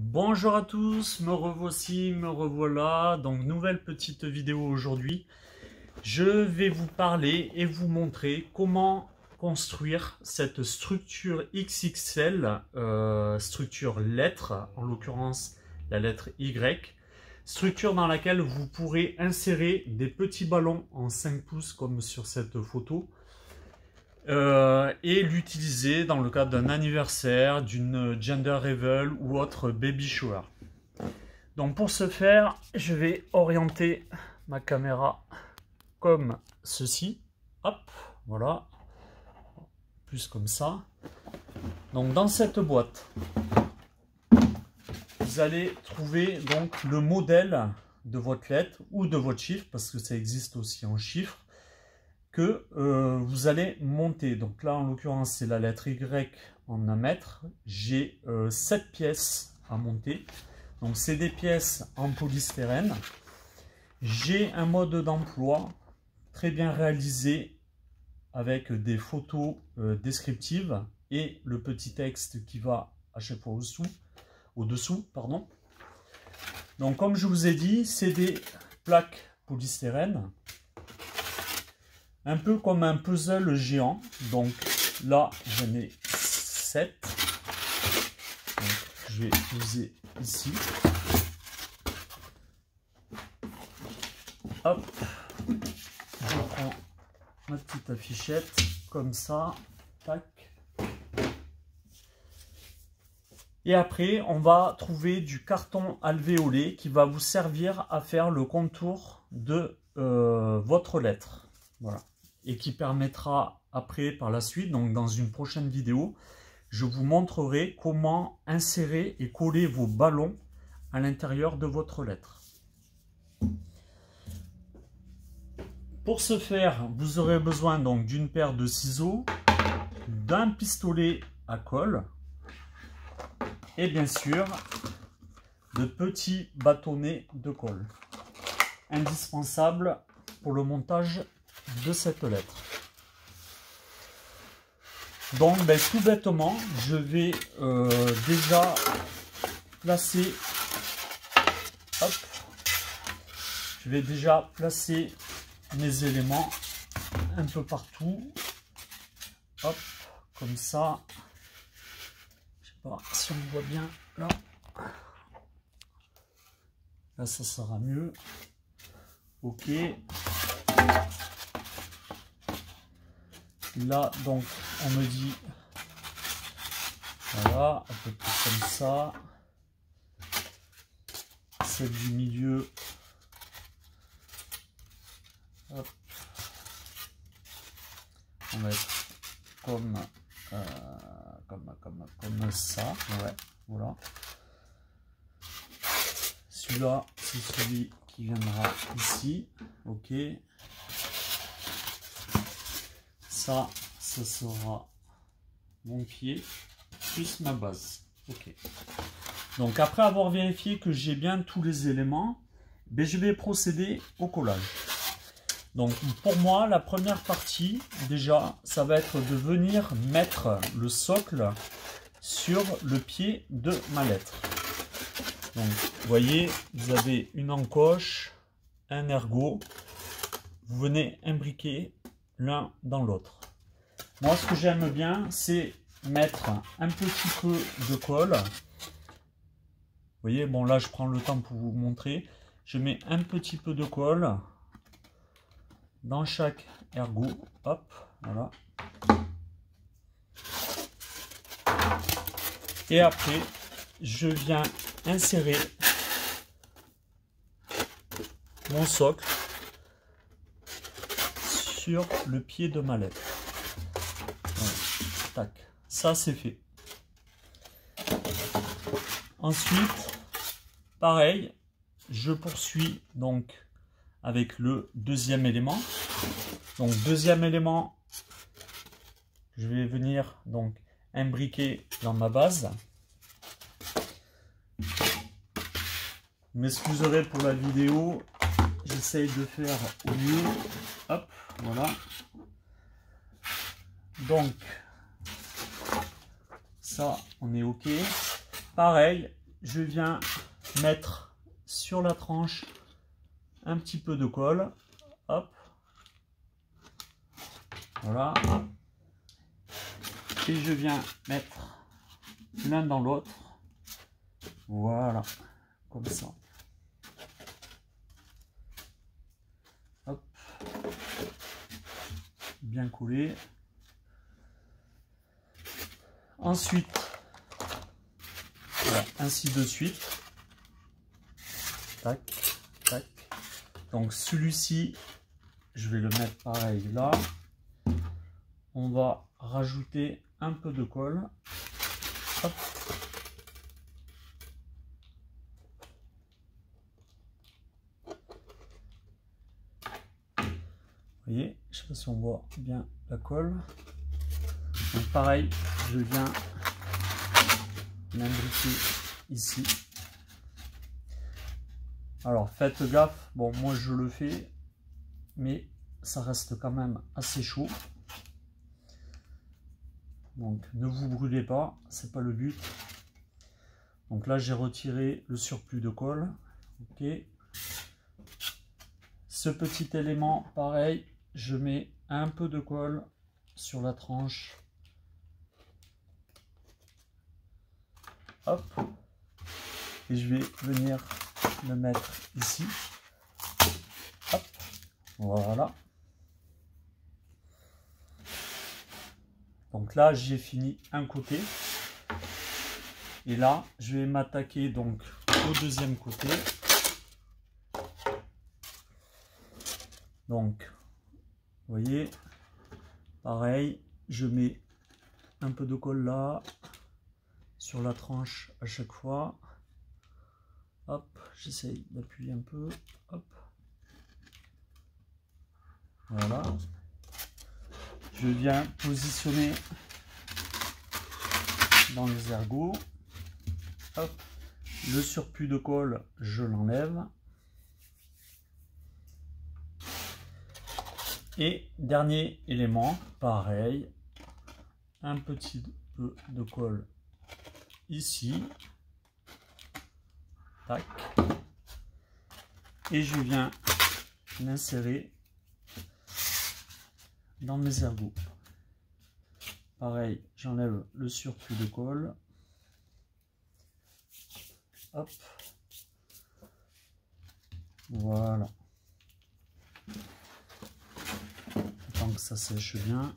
Bonjour à tous, me revoici, me revoilà. Donc nouvelle petite vidéo aujourd'hui. Je vais vous parler et vous montrer comment construire cette structure XXL, euh, structure lettre, en l'occurrence la lettre Y. Structure dans laquelle vous pourrez insérer des petits ballons en 5 pouces comme sur cette photo euh, et l'utiliser dans le cadre d'un anniversaire, d'une gender reveal ou autre baby shower. Donc pour ce faire, je vais orienter ma caméra comme ceci. Hop, voilà. Plus comme ça. Donc dans cette boîte, vous allez trouver donc le modèle de votre lettre ou de votre chiffre, parce que ça existe aussi en chiffres que euh, vous allez monter. Donc là, en l'occurrence, c'est la lettre Y en un mètre. J'ai euh, 7 pièces à monter. Donc, c'est des pièces en polystyrène. J'ai un mode d'emploi très bien réalisé avec des photos euh, descriptives et le petit texte qui va à chaque fois au-dessous. Au dessous, pardon. Donc, comme je vous ai dit, c'est des plaques polystyrène un peu comme un puzzle géant. Donc là, j'en ai 7. je vais poser ici. Hop, je prends ma petite affichette comme ça. Tac. Et après, on va trouver du carton alvéolé qui va vous servir à faire le contour de euh, votre lettre. Voilà et qui permettra après, par la suite, donc dans une prochaine vidéo, je vous montrerai comment insérer et coller vos ballons à l'intérieur de votre lettre. Pour ce faire, vous aurez besoin donc d'une paire de ciseaux, d'un pistolet à colle et bien sûr de petits bâtonnets de colle. Indispensable pour le montage de cette lettre. Donc, ben, tout bêtement, je vais euh, déjà placer, hop, je vais déjà placer mes éléments un peu partout, hop, comme ça. Je sais pas si on voit bien là. Là, ça sera mieux. Ok. Là, donc, on me dit, voilà, à peu près comme ça. Celle du milieu, hop. on va être comme, euh, comme, comme, comme ça, ouais, voilà. Celui-là, c'est celui qui viendra ici, ok. Ça, sera mon pied plus ma base. Ok. Donc après avoir vérifié que j'ai bien tous les éléments, ben, je vais procéder au collage. Donc pour moi, la première partie, déjà, ça va être de venir mettre le socle sur le pied de ma lettre. Donc vous voyez, vous avez une encoche, un ergot. Vous venez imbriquer l'un dans l'autre. Moi, ce que j'aime bien, c'est mettre un petit peu de colle. Vous voyez, bon là, je prends le temps pour vous montrer. Je mets un petit peu de colle dans chaque ergot. Hop, voilà. Et après, je viens insérer mon socle sur le pied de ma lettre. Ça, c'est fait. Ensuite, pareil, je poursuis donc avec le deuxième élément. Donc, deuxième élément, je vais venir donc imbriquer dans ma base. M'excuserez pour la vidéo, j'essaye de faire au mieux. Hop, voilà. Donc, on est OK. Pareil, je viens mettre sur la tranche un petit peu de colle. Hop. Voilà. Et je viens mettre l'un dans l'autre. Voilà. Comme ça. Hop. Bien collé. Ensuite, ainsi de suite. Tac, tac. Donc celui-ci, je vais le mettre pareil là. On va rajouter un peu de colle. Vous voyez, je sais pas si on voit bien la colle. Pareil, je viens l'imbriquer ici. Alors faites gaffe, bon moi je le fais, mais ça reste quand même assez chaud. Donc ne vous brûlez pas, c'est pas le but. Donc là j'ai retiré le surplus de colle. Ok. Ce petit élément, pareil, je mets un peu de colle sur la tranche Et je vais venir le mettre ici. Voilà. Donc là, j'ai fini un côté. Et là, je vais m'attaquer donc au deuxième côté. Donc, vous voyez, pareil, je mets un peu de colle là, sur la tranche à chaque fois. Hop, j'essaye d'appuyer un peu. Hop. Voilà. Je viens positionner dans les ergots. Le surplus de colle, je l'enlève. Et dernier élément, pareil, un petit peu de colle ici. Tac. Et je viens l'insérer dans mes ergots. Pareil, j'enlève le surplus de colle. Hop. Voilà. Tant que ça sèche bien.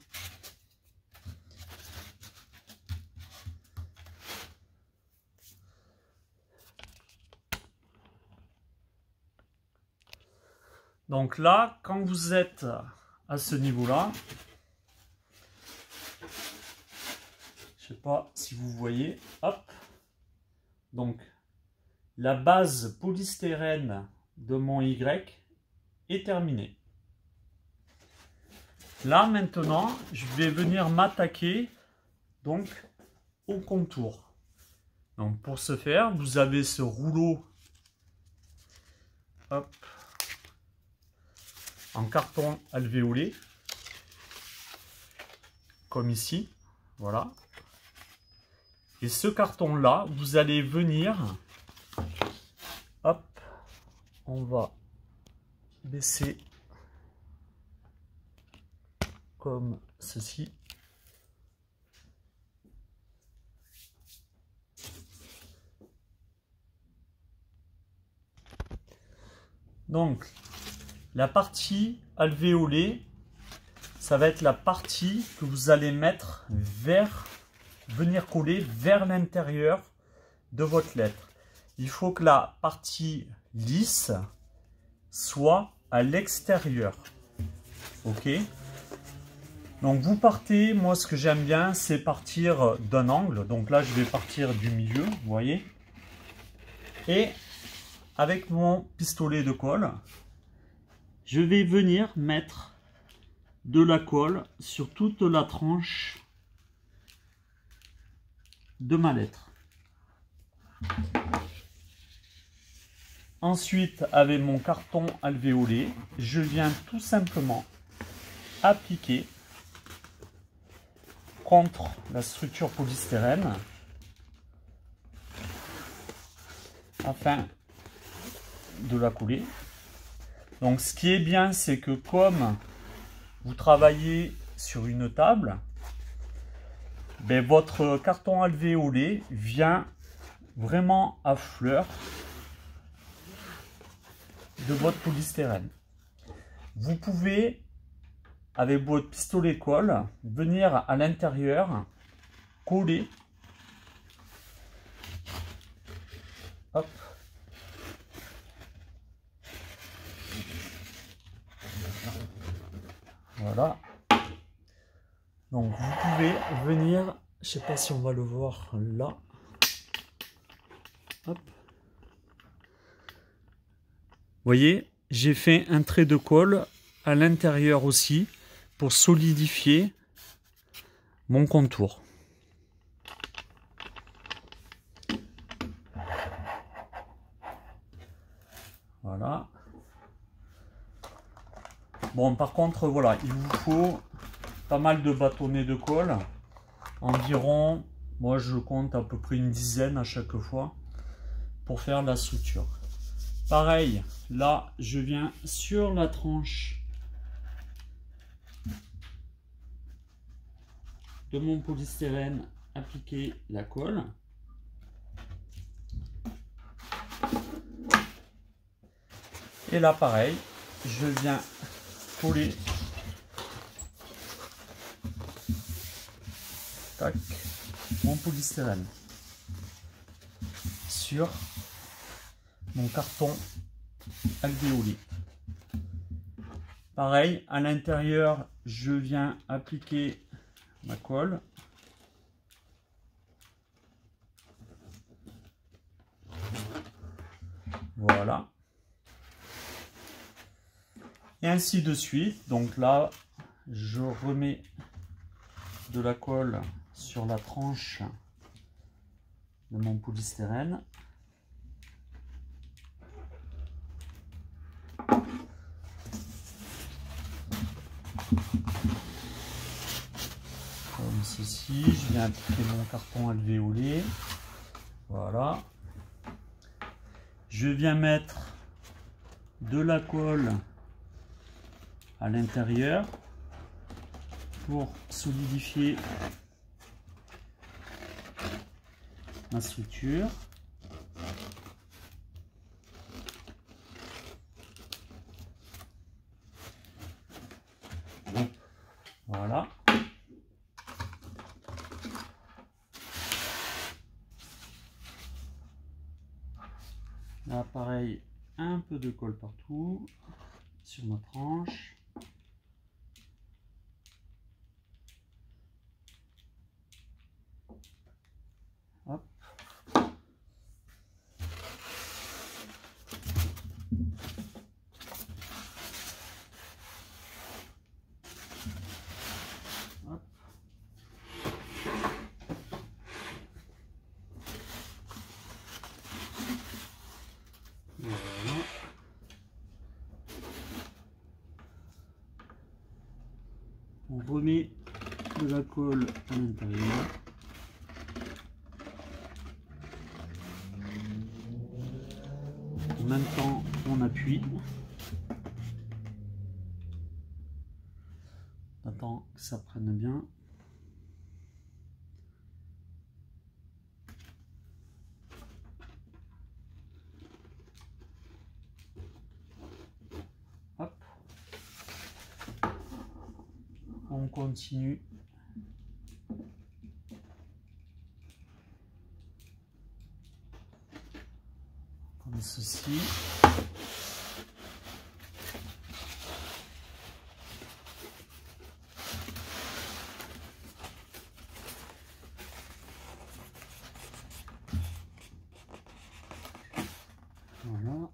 Donc là, quand vous êtes à ce niveau-là, je sais pas si vous voyez, hop, donc la base polystyrène de mon Y est terminée. Là maintenant, je vais venir m'attaquer donc au contour. Donc pour ce faire, vous avez ce rouleau hop, en carton alvéolé, comme ici, voilà. Et ce carton-là, vous allez venir, hop, on va baisser comme ceci. Donc, la partie alvéolée, ça va être la partie que vous allez mettre vers, venir coller vers l'intérieur de votre lettre. Il faut que la partie lisse soit à l'extérieur. Ok? Donc vous partez, moi ce que j'aime bien, c'est partir d'un angle. Donc là, je vais partir du milieu, vous voyez? Et avec mon pistolet de colle, je vais venir mettre de la colle sur toute la tranche de ma lettre. Ensuite, avec mon carton alvéolé, je viens tout simplement appliquer contre la structure polystyrène afin de la couler. Donc ce qui est bien, c'est que comme vous travaillez sur une table, ben, votre carton alvéolé vient vraiment à fleur de votre polystyrène. Vous pouvez, avec votre pistolet colle, venir à l'intérieur, coller. Hop. Voilà. Donc vous pouvez venir, je sais pas si on va le voir là. Hop. voyez, j'ai fait un trait de colle à l'intérieur aussi pour solidifier mon contour. Voilà. Bon, par contre, voilà, il vous faut pas mal de bâtonnets de colle. Environ, moi je compte à peu près une dizaine à chaque fois pour faire la suture. Pareil, là je viens sur la tranche de mon polystyrène appliquer la colle. Et là pareil, je viens coller mon polystyrène sur mon carton alvéolé. Pareil, à l'intérieur, je viens appliquer ma colle. Voilà. Et ainsi de suite. Donc là, je remets de la colle sur la tranche de mon polystyrène. Comme ceci, je viens appliquer mon carton alvéolé. Voilà. Je viens mettre de la colle à l'intérieur pour solidifier ma structure. Voilà. Là, pareil, un peu de colle partout sur ma tranche. On remet de la colle à l'intérieur. En même temps, on appuie. On que ça prenne bien. on continue. Comme ceci. Voilà.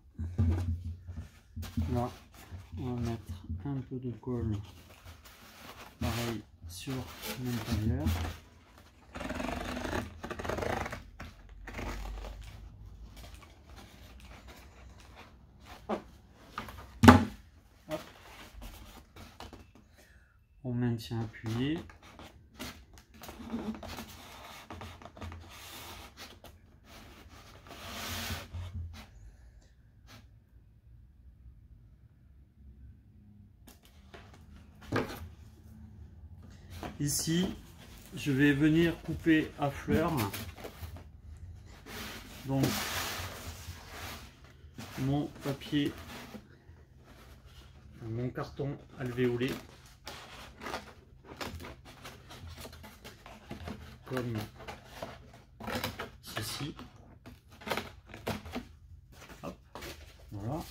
Là, on va mettre un peu de colle pareil sur l'intérieur. On maintient appuyé. Ici, je vais venir couper à fleur. Donc, mon papier, mon carton alvéolé. Comme ceci. Hop, voilà.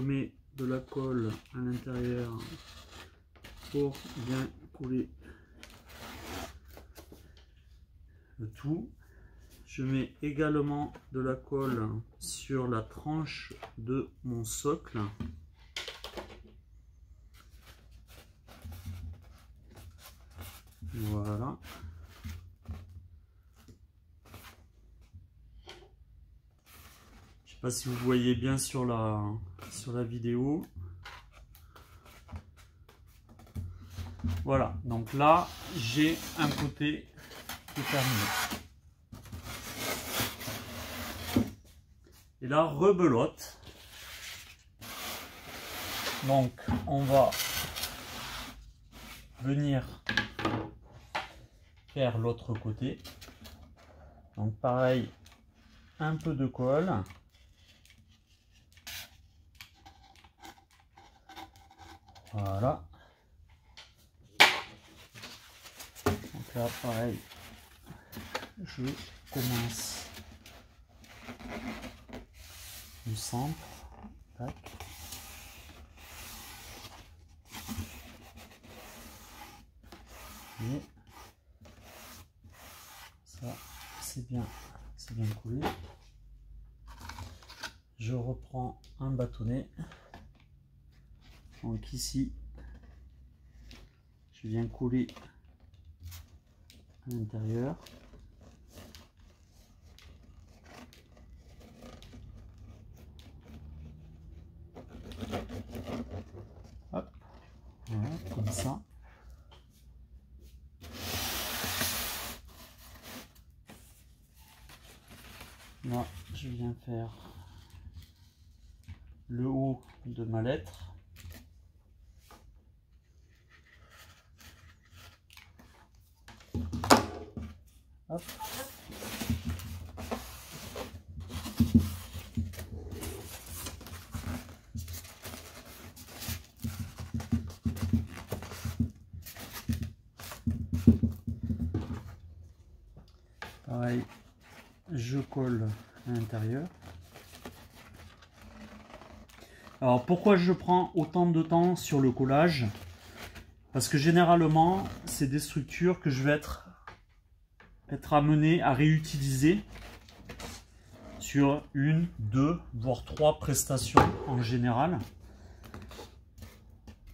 Je remets de la colle à l'intérieur pour bien couler le tout. Je mets également de la colle sur la tranche de mon socle. Voilà. Je sais pas si vous voyez bien sur la, sur la vidéo. Voilà, donc là, j'ai un côté terminé. Et là, rebelote. Donc, on va venir faire l'autre côté. Donc, pareil, un peu de colle. Voilà. Donc là, pareil, je commence du centre. Tac. Et ça, c'est bien, c'est bien coulé. Je reprends un bâtonnet. Donc ici, je viens coller à l'intérieur. Hop, comme ça. Là, je viens faire le haut de ma lettre. Hop. Pareil, je colle à l'intérieur. Alors pourquoi je prends autant de temps sur le collage? Parce que généralement, c'est des structures que je vais être, être amené à réutiliser sur une, deux, voire trois prestations en général.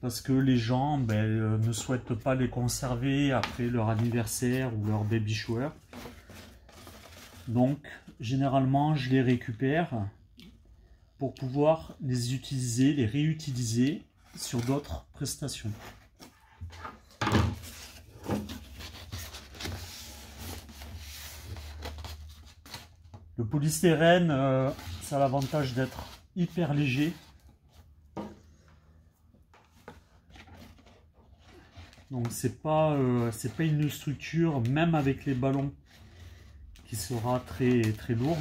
Parce que les gens ben, euh, ne souhaitent pas les conserver après leur anniversaire ou leur baby shower. Donc, généralement, je les récupère pour pouvoir les utiliser, les réutiliser sur d'autres prestations. Le polystyrène, euh, ça a l'avantage d'être hyper léger. Donc c'est pas, euh, pas une structure, même avec les ballons, qui sera très très lourde.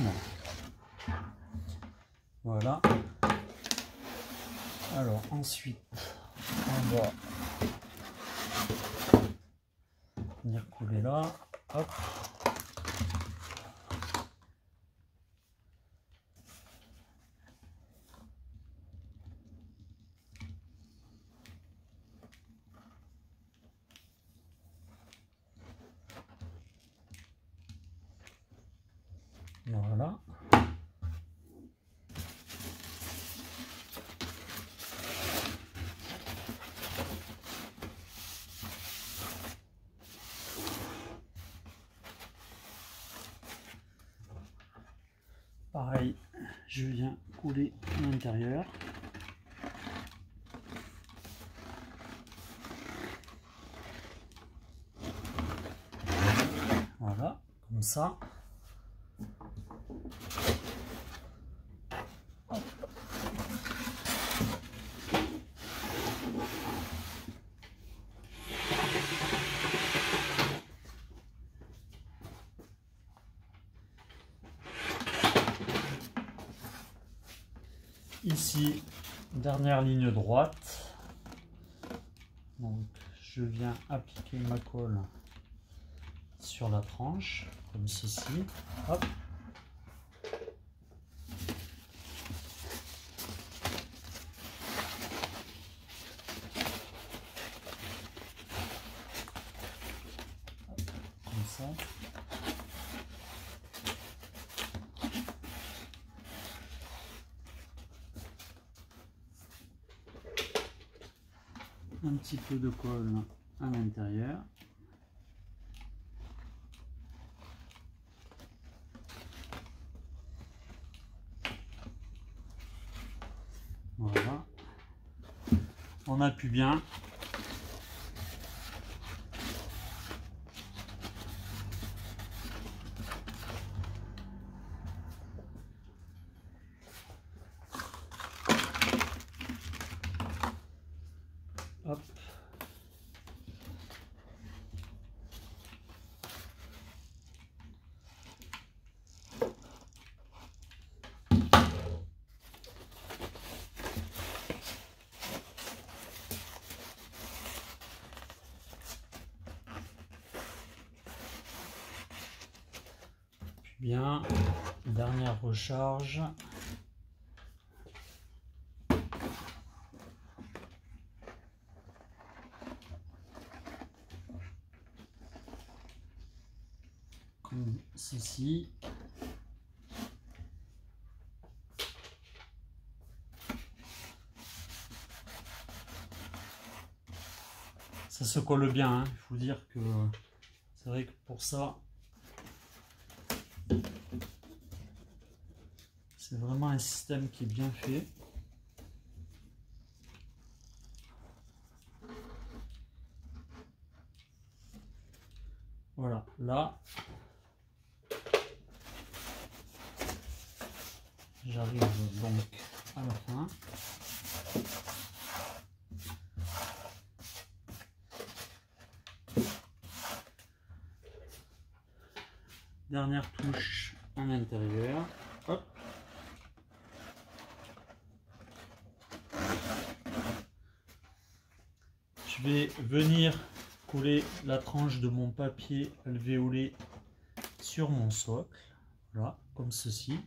Voilà. Alors ensuite, on va venir couler là. Voilà. Pareil, je viens couler l'intérieur. Voilà, comme ça. Ici, dernière ligne droite. Donc, je viens appliquer ma colle sur la tranche, comme ceci. Comme ça. un petit peu de à l'intérieur. Voilà. On appuie bien. Hop. Puis bien, dernière recharge. comme ceci. Ça se colle bien, hein. il faut dire que c'est vrai que pour ça, c'est vraiment un système qui est bien fait. Voilà, là, j'arrive donc à la fin. Dernière touche en intérieur. Hop. Vais venir coller la tranche de mon papier alvéolé sur mon socle. Voilà, comme ceci.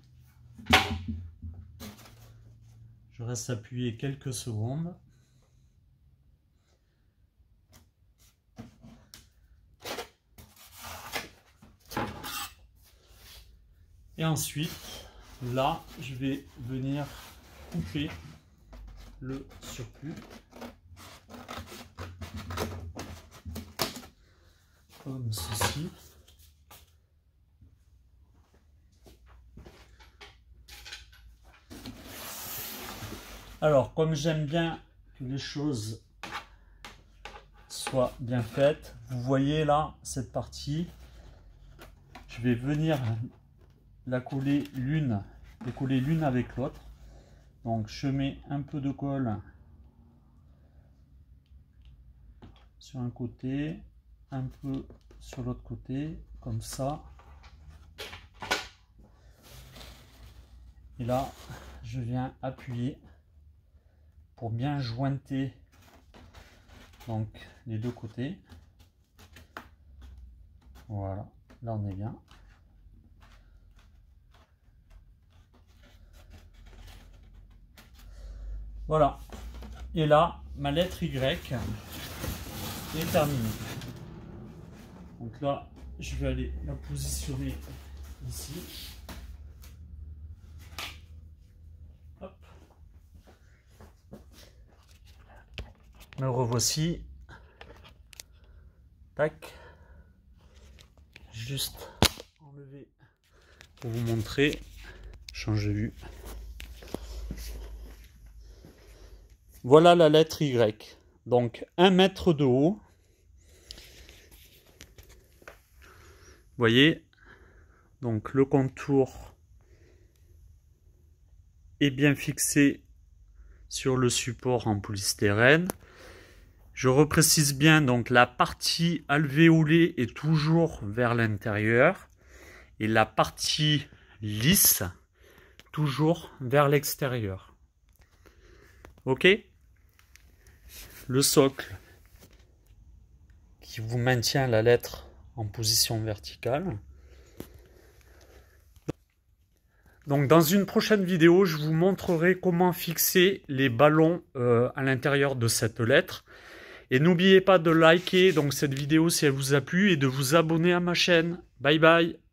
Je reste appuyé quelques secondes. Et ensuite, là, je vais venir couper le surplus. Ceci. Alors, comme j'aime bien que les choses soient bien faites, vous voyez là, cette partie, je vais venir la coller l'une, les coller l'une avec l'autre. Donc, je mets un peu de colle sur un côté, un peu sur l'autre côté, comme ça. Et là, je viens appuyer pour bien jointer donc les deux côtés. Voilà, là on est bien. Voilà. Et là, ma lettre Y est terminée. Donc là, je vais aller la positionner ici. Me revoici. Tac. Juste enlever pour vous montrer. Change de vue. Voilà la lettre Y. Donc un mètre de haut. Voyez Donc le contour est bien fixé sur le support en polystyrène. Je reprécise bien, donc la partie alvéolée est toujours vers l'intérieur et la partie lisse toujours vers l'extérieur. Ok? Le socle qui vous maintient la lettre position verticale. Donc dans une prochaine vidéo, je vous montrerai comment fixer les ballons euh, à l'intérieur de cette lettre. Et n'oubliez pas de liker donc cette vidéo si elle vous a plu et de vous abonner à ma chaîne. Bye bye